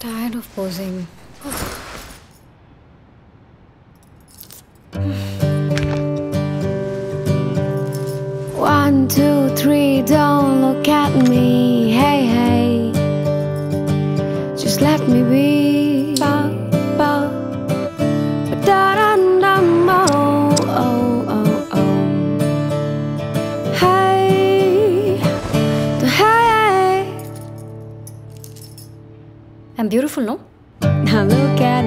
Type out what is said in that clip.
Tired of posing. One, two, three, don't look at me. Hey, hey. Just let me be. I'm beautiful, no? Now look at.